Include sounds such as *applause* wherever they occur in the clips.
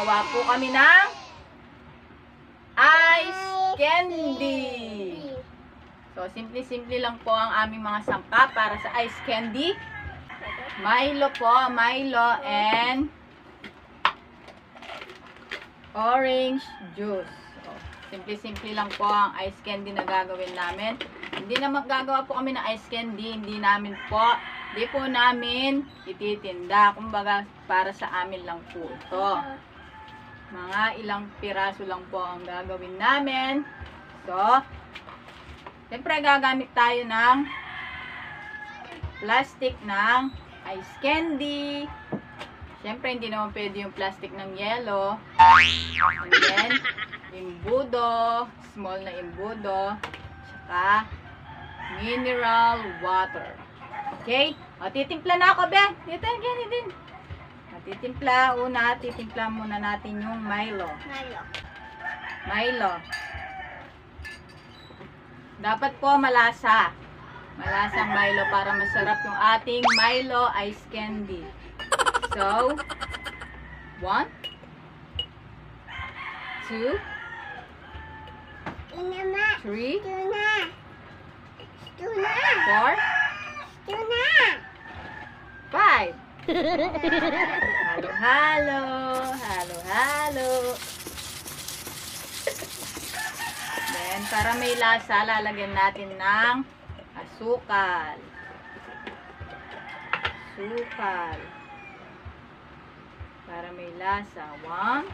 gagawa po kami ng ice candy. So, simple-simple lang po ang aming mga sangkap para sa ice candy. Milo po, Milo and orange juice. Simple-simple lang po ang ice candy na gagawin namin. Hindi na magagawa po kami ng ice candy, hindi namin po, hindi po namin ititinda. Kumbaga, para sa amin lang po ito. Mga ilang piraso lang po ang gagawin namin. So, siyempre gagamit tayo ng plastic ng ice candy. Siyempre, hindi naman pwede yung plastic ng yellow. And then, imbudo, small na imbudo, tsaka mineral water. Okay? O, titimpla na ako, be. Dito, ganyan din. Titimpla. Una, titimpla muna natin yung Milo. Malo. Milo. Dapat po malasa. Malasang Milo para masarap yung ating Milo ice candy. So, one, two, three, four, Tuna. five. Halo, halo. Halo, halo. Then, para may lasa, lalagyan natin ng asukal. Asukal. Para may lasa. One,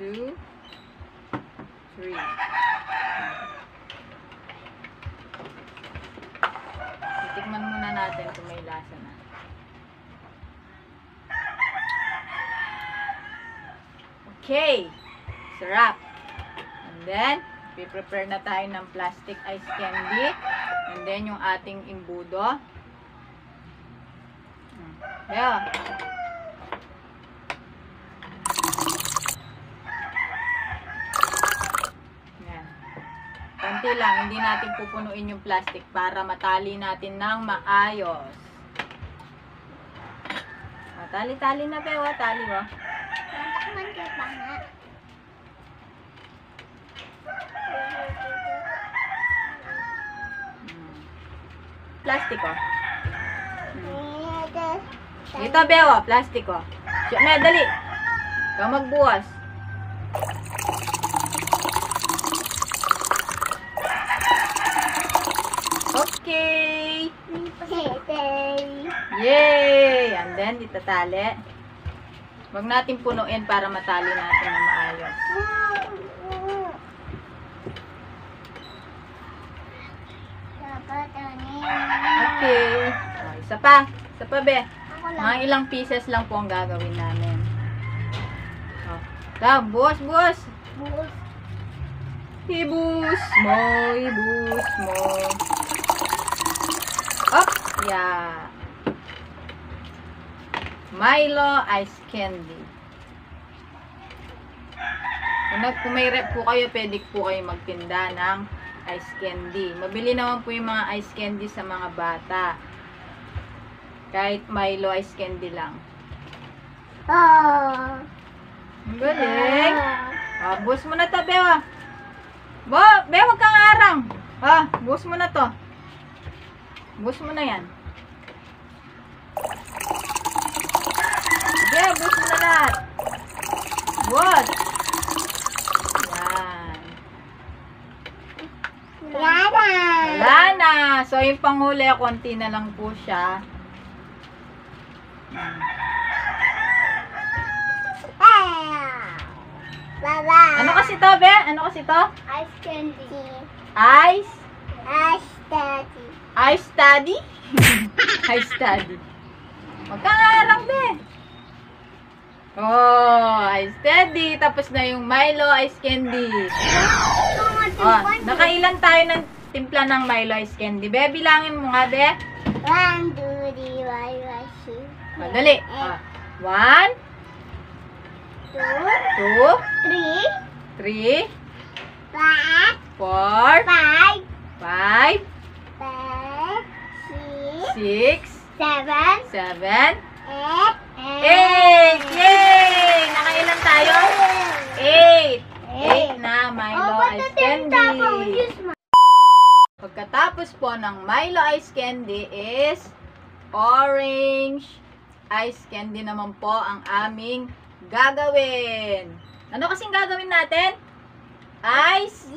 two, three. Titikman muna natin kung may lasa na. Okay. Sarap. And then, prepare na tayo ng plastic ice candy. And then, yung ating imbudo. Yeah. Yan. Konti lang, hindi natin pupunuin yung plastic para matali natin ng maayos. Matali-tali na pe, wa, tali wa. Natakman ka pa nga. Hmm. Plastic oh. Ito. Beo, plastic, oh. Siya, na, dali. Ikaw magbuwas. Okay. Yay! And then, itatali. Huwag natin punuin para matali natin na maayos. Dapat isa pa. Isa pa, Be. Mga ilang pieces lang po ang gagawin namin. Oh. Da, buwas, buwas. Bukas. Ibus mo, ibus mo. Up, yeah. Milo ice candy. Kung, nag, kung may rep po kayo, pwede po kayo magtinda ng ice candy. Mabili naman po yung mga ice candy sa mga bata. Kahit Milo ice candy lang. Oh. Ang galing. Ah, buhos mo na to, Bewa. Bo, Be, wag kang arang. Ah, buhos mo na to. Buhos mo na yan. Sige, buhos mo na lahat. Buhos. Yan. Yada. Wala na. So, yung panghuli, konti na lang po siya. Ah. Baba. Ano kasi to, Be? Ano kasi to? Ice candy. Ice? Ice daddy. Ice study? *laughs* Ice study. Huwag kang Be. Oh, ice steady. Tapos na yung Milo ice candy. Oh, nakailan tayo ng timpla ng Milo ice candy. Be, bilangin mo nga, Be. One, two, three, four, five, six, Oh, dali. Oh, one, two, two, three, Three. Five. Four. Five. Five. Five. Six. Six. Seven. Seven. Eight. Eight. Yay! Nakailan tayo? Eight. Eight na Milo oh, Ice Candy. Oh, Pagkatapos po ng Milo Ice Candy is orange ice candy naman po ang aming gagawin. Ano kasing gagawin natin? Ice,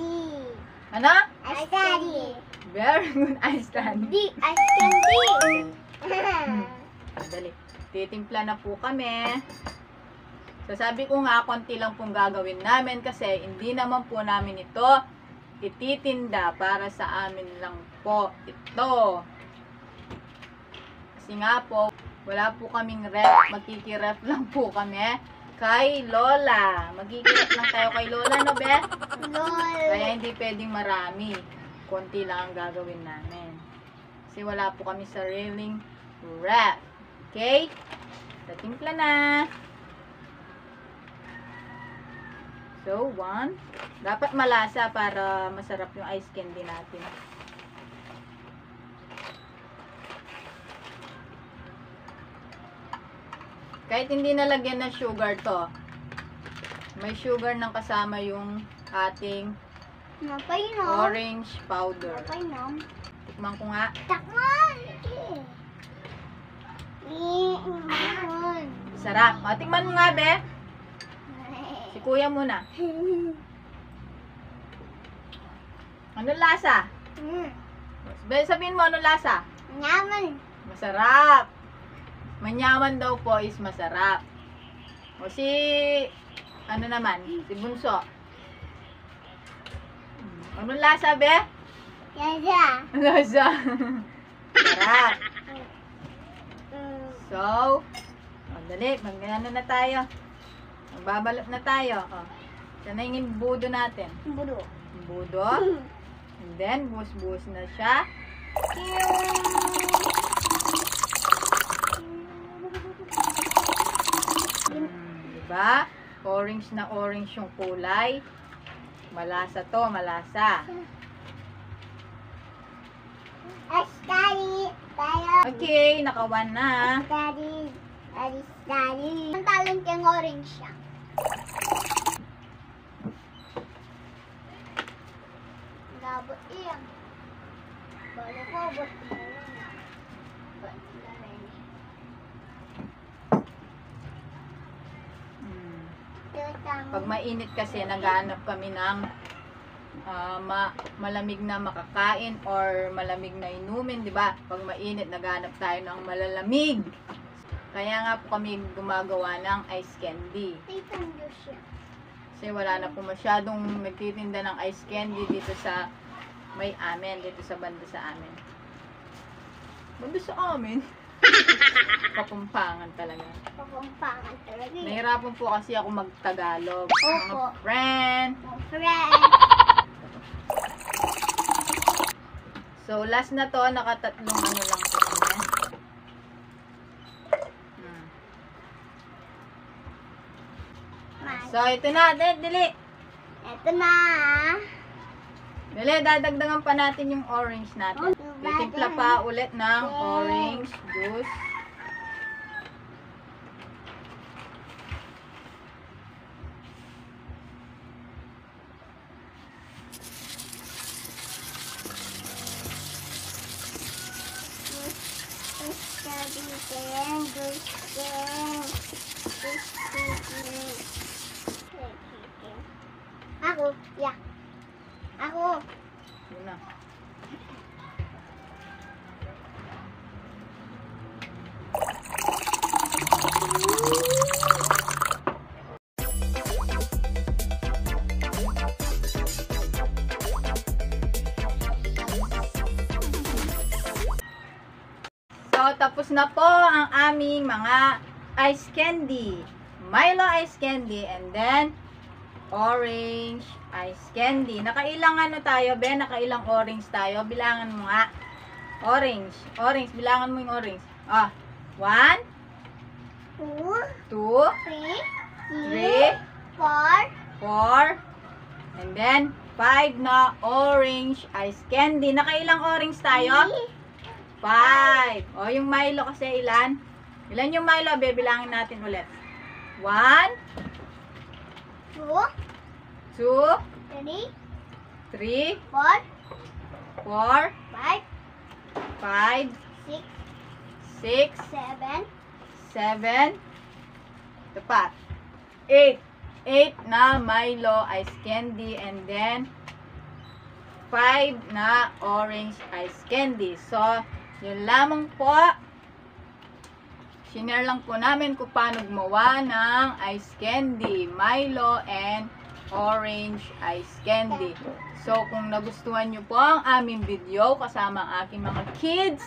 ano? Ice candy. Very good *laughs* ice candy. Ice candy. *laughs* Dali. Titimpla na po kami. So sabi ko nga, konti lang pong gagawin namin kasi hindi naman po namin ito ititinda para sa amin lang po ito. Kasi nga po, wala po kaming ref, magkikiref lang po kami kay Lola. Magkikiref lang tayo kay Lola, no be? Lol. Kaya hindi pwedeng marami. Konti lang ang gagawin namin. Kasi wala po kami sariling ref. Okay? Tatimpla na. So, one. Dapat malasa para masarap yung ice candy natin. Kahit hindi nalagyan ng sugar to, may sugar nang kasama yung ating Napay no. orange powder. Napay no. Tikman ko nga. Takman. Iiwan. Sarap. O, tikman mo nga, be. Si kuya muna. Ano lasa? Mm. Be, sabihin mo, ano lasa? Naman. Masarap. Manyaman daw po is masarap. O si, ano naman, si Bunso. Hmm, Ano lasa, be? Yaya. Lasa. Sarap. Mm. So, o, dali, na tayo. Magbabalot na tayo. O, siya na yung budo natin. Budo. Budo. And then, buhos-buhos na siya. Mm, diba? Orange na orange yung kulay. Malasa to, malasa. Astari. Okay, nakawan na. Astari. Astari. Ang talent yung orange siya. Gabot iyan. Bala ko, bot na lang. Bot na lang. Mm. Tutang. Pag mainit kasi, naghahanap kami ng ah, ma- malamig na makakain or malamig na inumin, di ba? Pag mainit, naghahanap tayo ng malalamig. Kaya nga po kami gumagawa ng ice candy. Kasi wala na po masyadong nagtitinda ng ice candy dito sa may amin, dito sa banda sa amin. Banda sa amin? Kapumpangan talaga. Papampangan talaga eh. Nahirapan po kasi ako magtagalog. Mga Opo. friend. Oh, friend. *laughs* So, last na to, nakatatlong ano lang po. Hmm. So, ito na. Dali. Ito na. Dali, dadagdagan pa natin yung orange natin. Titimpla pa ulit ng orange juice. Ako, yeah. Ako. Yun na. So, tapos na po ang aming mga ice candy. Milo ice candy and then orange ice candy. Nakailang ano tayo, Ben? Nakailang orange tayo? Bilangan mo nga. Orange. Orange. Bilangan mo yung orange. Ah. One, Two, two, three, three, four, four, and then five na orange ice candy. Nakailang orange tayo? three, Five. O, yung Milo kasi ilan? Ilan yung Milo? Bebilangin natin ulit. One, two, two, three, three, four, four, five, five, six, six, seven, seven, ito pa, eight. Eight na Milo ice candy and then five na orange ice candy. So, yun lamang po. Sinare lang po namin kung paano gumawa ng ice candy, Milo and orange ice candy. So, kung nagustuhan nyo po ang aming video kasama ang aking mga kids,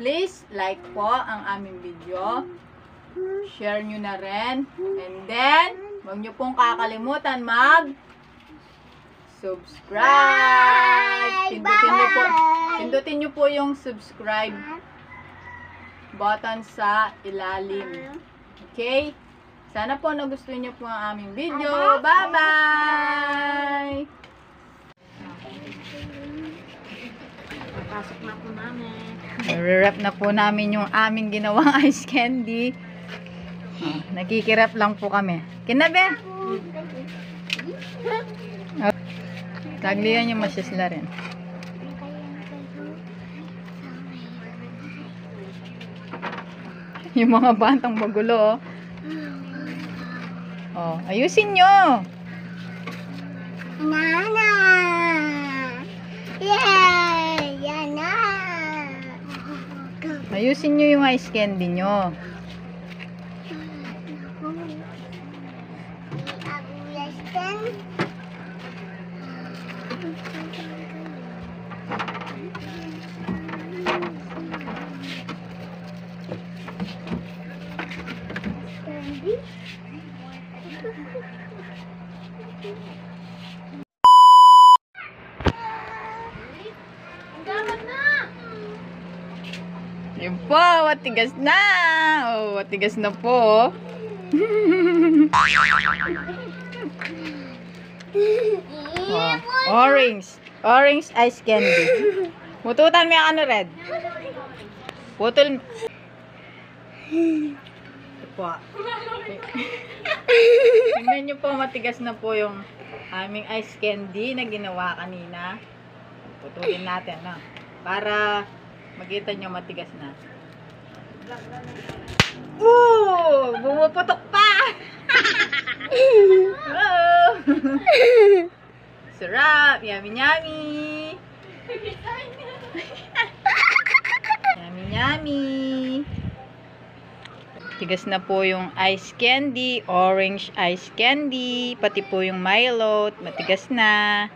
please like po ang aming video. Share nyo na rin. And then, huwag nyo pong kakalimutan mag subscribe. Pindutin nyo po, pindutin nyo po yung subscribe button sa ilalim. Okay? Sana po nagustuhan nyo po ang aming video. Bye-bye! Pasok na po namin. Nare-wrap na po namin yung aming ginawang *laughs* ice candy. Oh, nakikirap lang po kami. Kinabe? Taglian yung masyasla rin. Yung mga batang magulo, oh. Oh, ayusin nyo. Nana! Yay! Yan na! Ayusin nyo yung ice candy nyo. Po, matigas na. Oh, matigas na po. *laughs* Oh, orange. Orange ice candy. Mututan mo yung ano, Red. Putol. Ito po. Tingnan nyo po, matigas na po yung aming ice candy na ginawa kanina. Putulin natin, no? Para makita nyo matigas na. Ooh! Bumuputok pa! *laughs* Oh! *laughs* Sarap! Yummy, yummy! yummy, yummy! Tigas na po yung ice candy, orange ice candy, pati po yung Milo, matigas na.